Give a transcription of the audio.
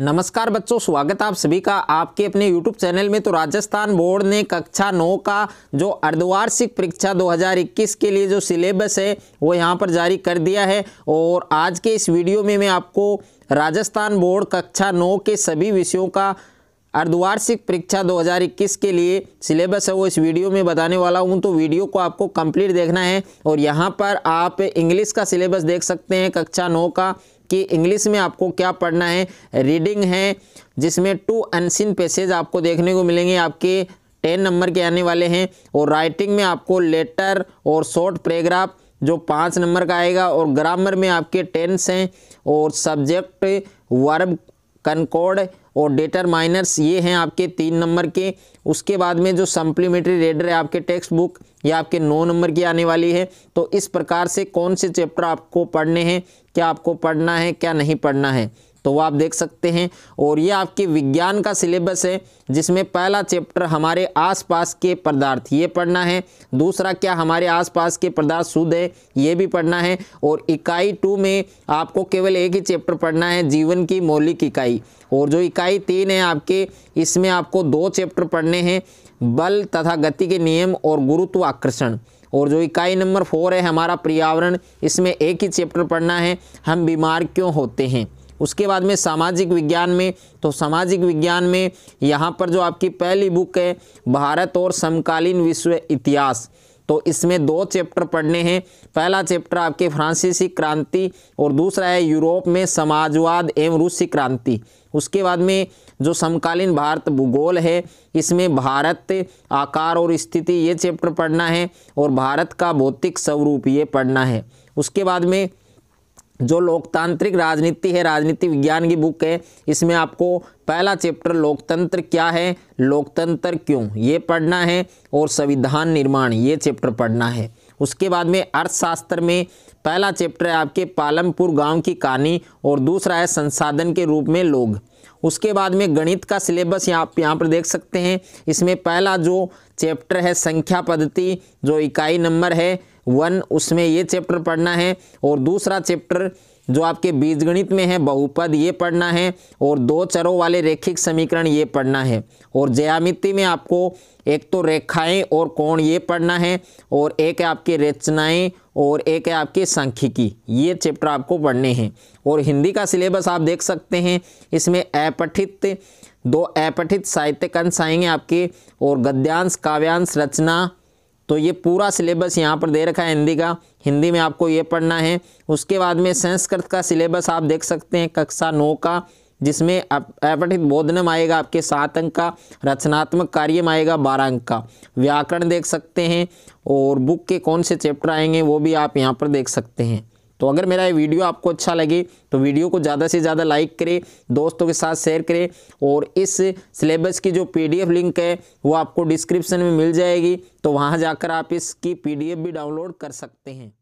नमस्कार बच्चों, स्वागत आप सभी का आपके अपने YouTube चैनल में। तो राजस्थान बोर्ड ने कक्षा नौ का जो अर्धवार्षिक परीक्षा 2021 के लिए जो सिलेबस है, वो यहाँ पर जारी कर दिया है। और आज के इस वीडियो में मैं आपको राजस्थान बोर्ड कक्षा नौ के सभी विषयों का अर्धवार्षिक परीक्षा 2021 के लिए सिलेबस है, वो इस वीडियो में बताने वाला हूँ। तो वीडियो को आपको कंप्लीट देखना है और यहाँ पर आप इंग्लिश का सिलेबस देख सकते हैं, कक्षा नौ का। कि इंग्लिश में आपको क्या पढ़ना है? रीडिंग है, जिसमें टू अनसिन पैसेज आपको देखने को मिलेंगे। आपके टेन नंबर के आने वाले हैं और राइटिंग में आपको लेटर और शॉर्ट पैराग्राफ जो पाँच नंबर का आएगा और ग्रामर में आपके टेंस हैं और सब्जेक्ट वर्ब कनकॉर्ड और डेटर माइनर्स, ये हैं आपके तीन नंबर के। उसके बाद में जो सम्प्लीमेंट्री रेडर है आपके टेक्स्ट बुक या आपके नौ नंबर की आने वाली है। तो इस प्रकार से कौन से चैप्टर आपको पढ़ने हैं, क्या आपको पढ़ना है, क्या नहीं पढ़ना है। तो आप देख सकते हैं। और ये आपके विज्ञान का सिलेबस है, जिसमें पहला चैप्टर हमारे आसपास के पदार्थ, ये पढ़ना है। दूसरा, क्या हमारे आसपास के पदार्थ शुद्ध है, ये भी पढ़ना है। और इकाई टू में आपको केवल एक ही चैप्टर पढ़ना है, जीवन की मौलिक इकाई। और जो इकाई तीन है आपके, इसमें आपको दो चैप्टर पढ़ने हैं, बल तथा गति के नियम और गुरुत्व आकर्षण। और जो इकाई नंबर फोर है हमारा पर्यावरण, इसमें एक ही चैप्टर पढ़ना है, हम बीमार क्यों होते हैं? उसके बाद में सामाजिक विज्ञान में तो सामाजिक विज्ञान में यहाँ पर जो आपकी पहली बुक है, भारत और समकालीन विश्व इतिहास। तो इसमें दो चैप्टर पढ़ने हैं। पहला चैप्टर आपके फ्रांसीसी क्रांति और दूसरा है यूरोप में समाजवाद एवं रूसी क्रांति। उसके बाद में जो समकालीन भारत भूगोल है, इसमें भारत आकार और स्थिति ये चैप्टर पढ़ना है और भारत का भौतिक स्वरूप ये पढ़ना है। उसके बाद में जो लोकतांत्रिक राजनीति है, राजनीति विज्ञान की बुक है, इसमें आपको पहला चैप्टर लोकतंत्र क्या है, लोकतंत्र क्यों, ये पढ़ना है और संविधान निर्माण, ये चैप्टर पढ़ना है। उसके बाद में अर्थशास्त्र में पहला चैप्टर है आपके पालमपुर गाँव की कहानी और दूसरा है संसाधन के रूप में लोग। उसके बाद में गणित का सिलेबस यहाँ आप यहाँ पर देख सकते हैं। इसमें पहला जो चैप्टर है संख्या पद्धति, जो इकाई नंबर है वन, उसमें ये चैप्टर पढ़ना है और दूसरा चैप्टर जो आपके बीजगणित में है, बहुपद ये पढ़ना है और दो चरों वाले रेखिक समीकरण ये पढ़ना है। और ज्यामिति में आपको एक तो रेखाएँ और कोण ये पढ़ना है और एक है आपकी रचनाएँ और एक है आपकी सांख्यिकी। ये चैप्टर आपको पढ़ने हैं। और हिंदी का सिलेबस आप देख सकते हैं। इसमें अपठित, दो अपठित साहित्य अंश आएँगे आपके और गद्यांश, काव्यांश, रचना तो ये पूरा सिलेबस यहाँ पर दे रखा है हिंदी का। हिंदी में आपको ये पढ़ना है। उसके बाद में संस्कृत का सिलेबस आप देख सकते हैं, कक्षा नौ का, जिसमें अपठित बोधनम आएगा आपके सात अंक का, रचनात्मक कार्य में आएगा बारह अंक का। व्याकरण देख सकते हैं और बुक के कौन से चैप्टर आएँगे वो भी आप यहाँ पर देख सकते हैं। तो अगर मेरा ये वीडियो आपको अच्छा लगे तो वीडियो को ज़्यादा से ज़्यादा लाइक करें, दोस्तों के साथ शेयर करें और इस सिलेबस की जो पीडीएफ लिंक है, वो आपको डिस्क्रिप्शन में मिल जाएगी। तो वहाँ जाकर आप इसकी पीडीएफ भी डाउनलोड कर सकते हैं।